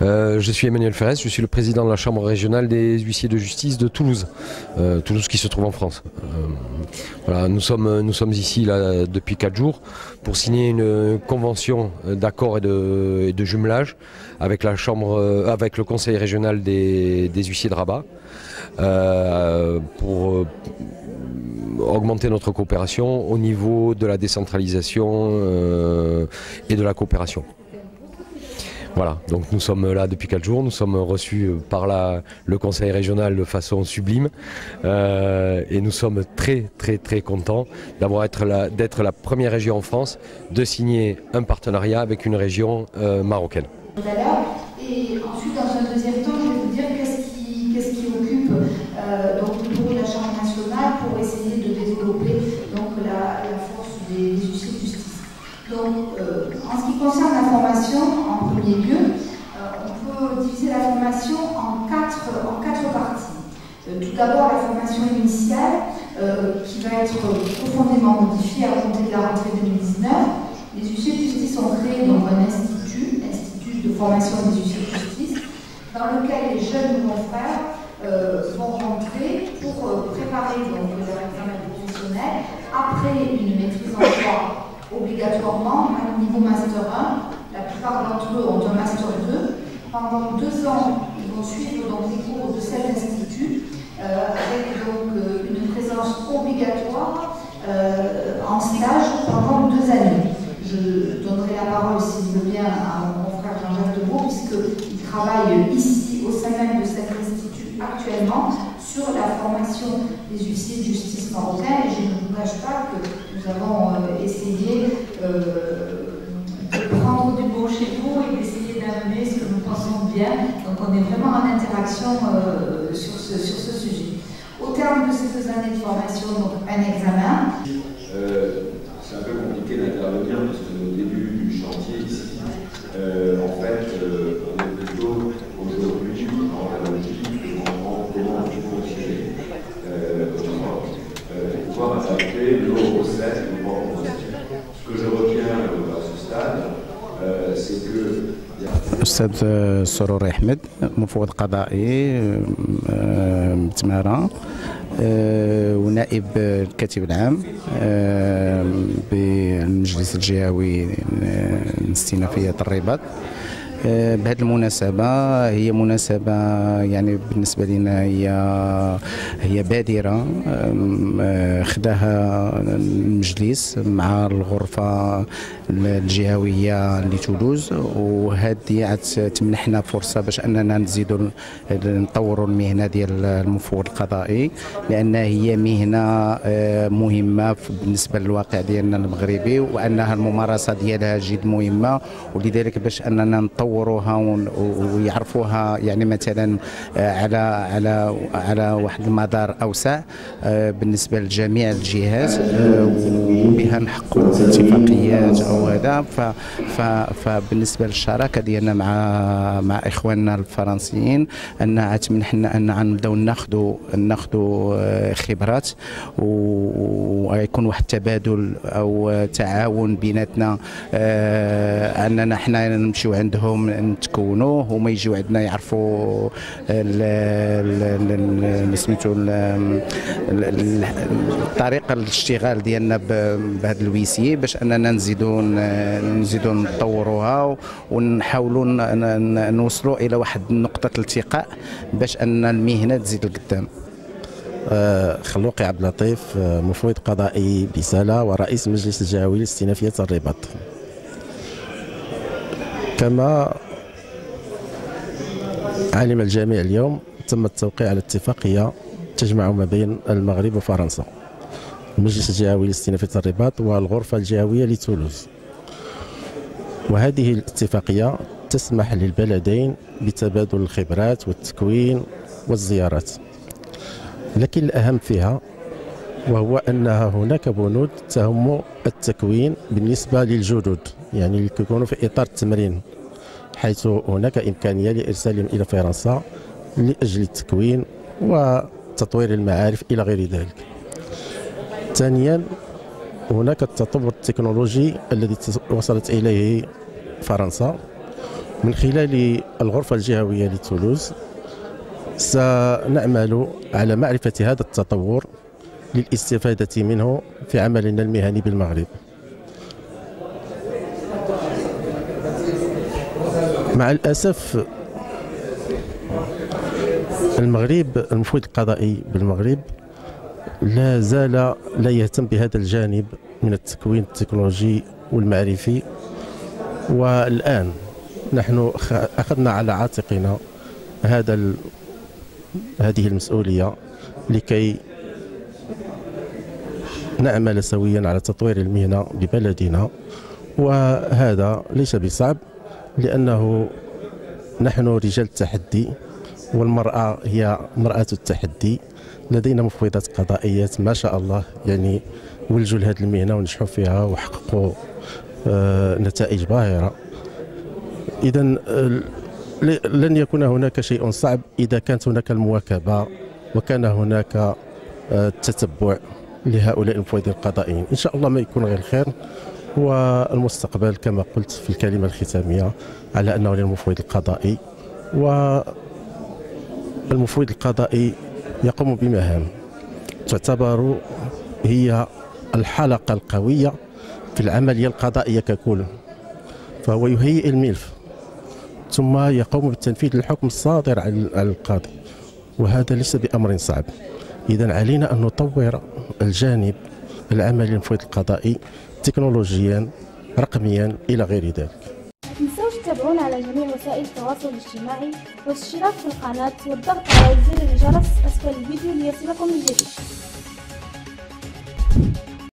Euh, je suis Emmanuel Ferres, je suis le président de la Chambre régionale des huissiers de justice de Toulouse. Euh, Toulouse qui se trouve en France. Euh, nous sommes, ici depuis 4 jours pour signer une convention d'accord et de, jumelage avec, la chambre, avec le Conseil régional des huissiers de Rabat pour augmenter notre coopération au niveau de la décentralisation et de la coopération. Voilà, donc nous sommes là depuis 4 jours, nous sommes reçus par le conseil régional de façon sublime. Euh, et nous sommes très très très contents d'être la, la première région en France de signer un partenariat avec une région euh, marocaine. Donc, euh, en ce qui concerne la formation, en premier lieu, euh, on peut diviser la formation en quatre, en quatre parties. Euh, tout d'abord, la formation initiale, qui va être profondément modifiée à compter de la rentrée 2019. Les huissiers de justice ont créé donc un institut, institut de formation des huissiers de justice, dans lequel les jeunes confrères vont rentrer pour préparer donc, leur examen professionnel après une maîtrise en droit obligatoirement à niveau Master 1. La plupart d'entre eux ont un Master 2. Pendant deux ans, ils vont suivre donc, les cours de cet institut euh, avec donc, euh, une présence obligatoire euh, en stage pendant deux années. Je donnerai la parole, s'il veut bien, à mon confrère Jean-Jacques Debeau, puisqu'il travaille ici, au sein même de cet institut actuellement, sur la formation des huissiers de justice marocains. Et je ne vous cache pas que nous avons euh, essayé euh, de prendre du beau chez vous et d'essayer d'amener ce que nous pensons bien. Donc on est vraiment en interaction euh, sur, ce, sur ce sujet. Au terme de ces deux années de formation, donc un examen. أستاذ سرور أحمد مفوض قضائي بتمارة ونائب الكاتب العام بالمجلس الجهوي الاستئنافية الرباط. بهذه المناسبة هي مناسبة يعني بالنسبة لنا هي هي بادرة خداها المجلس مع الغرفة الجهوية لتولوز وهذه تمنحنا فرصة باش أننا نزيدوا نطوروا المهنة ديال المفوض القضائي لأن هي مهنة مهمة بالنسبة للواقع ديالنا المغربي وأنها الممارسة ديالها جد مهمة ولذلك باش أننا نطور يطوروها ويعرفوها يعني مثلا على على على واحد المدار أوسع بالنسبة لجميع الجهات وبها نحققوا اتفاقيات أو هذا فبالنسبة للشراكة ديالنا مع مع إخواننا الفرنسيين أن تمنحنا أن نبداو ناخذوا ناخذوا خبرات ويكون واحد التبادل أو تعاون بيناتنا أننا حنا نمشيو عندهم نتكونوا هما يجيو عندنا يعرفوا سميتو طريقة الاشتغال ديالنا بهذا الويسي باش أننا نزيدوا نزيدوا نطوروها ونحاولوا نوصلوا إلى واحد نقطه التقاء باش أن المهنة تزيد لقدام. خلوقي عبد اللطيف مفوض قضائي بسالة ورئيس مجلس الجهوي لاستئنافية الرباط. كما علم الجميع اليوم تم التوقيع على اتفاقية تجمع ما بين المغرب وفرنسا. المجلس الجهوي لاستئناف الرباط والغرفة الجهوية لتولوز. وهذه الاتفاقية تسمح للبلدين بتبادل الخبرات والتكوين والزيارات. لكن الأهم فيها وهو أنها هناك بنود تهم التكوين بالنسبة للجدد يعني اللي يكونوا في إطار التمرين حيث هناك إمكانية لإرسالهم إلى فرنسا لأجل التكوين وتطوير المعارف إلى غير ذلك. ثانيا هناك التطور التكنولوجي الذي وصلت إليه فرنسا. من خلال الغرفة الجهوية لتولوز سنعمل على معرفة هذا التطور للاستفادة منه في عملنا المهني بالمغرب. مع الأسف المغرب المفوض القضائي بالمغرب لا زال لا يهتم بهذا الجانب من التكوين التكنولوجي والمعرفي. والآن نحن أخذنا على عاتقنا هذا هذه المسؤولية لكي نعمل سويا على تطوير المهنة ببلدنا. وهذا ليس بصعب لأنه نحن رجال التحدي. والمرأة هي مرأة التحدي. لدينا مفوضات قضائيات ما شاء الله يعني ولجوا لهذه المهنة ونجحوا فيها وحققوا آه، نتائج باهرة. إذا آه، لن يكون هناك شيء صعب إذا كانت هناك المواكبة وكان هناك آه، تتبع لهؤلاء المفوضين القضائيين. إن شاء الله ما يكون غير خير والمستقبل كما قلت في الكلمة الختامية على أنه للمفوض القضائي. والمفوض القضائي يقوم بمهام تعتبر هي الحلقة القوية في العملية القضائية ككل فهو يهيئ الملف ثم يقوم بتنفيذ الحكم الصادر على القاضي وهذا ليس بأمر صعب. إذا علينا أن نطور الجانب العملي المفوض القضائي تكنولوجيا رقميا إلى غير ذلك. تنسوش تتابعونا على جميع وسائل التواصل الاجتماعي والاشتراك في القناة والضغط على زر الجرس أسفل الفيديو ليصلكم الجديد